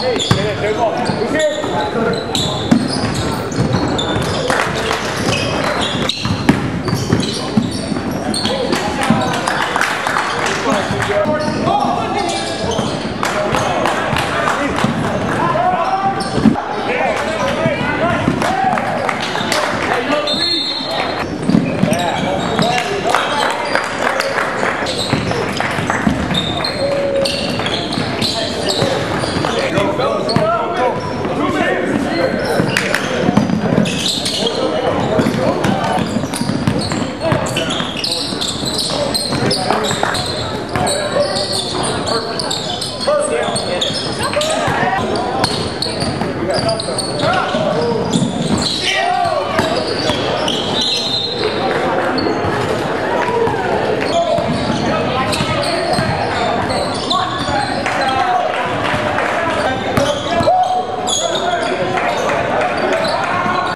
可以，可以，可以。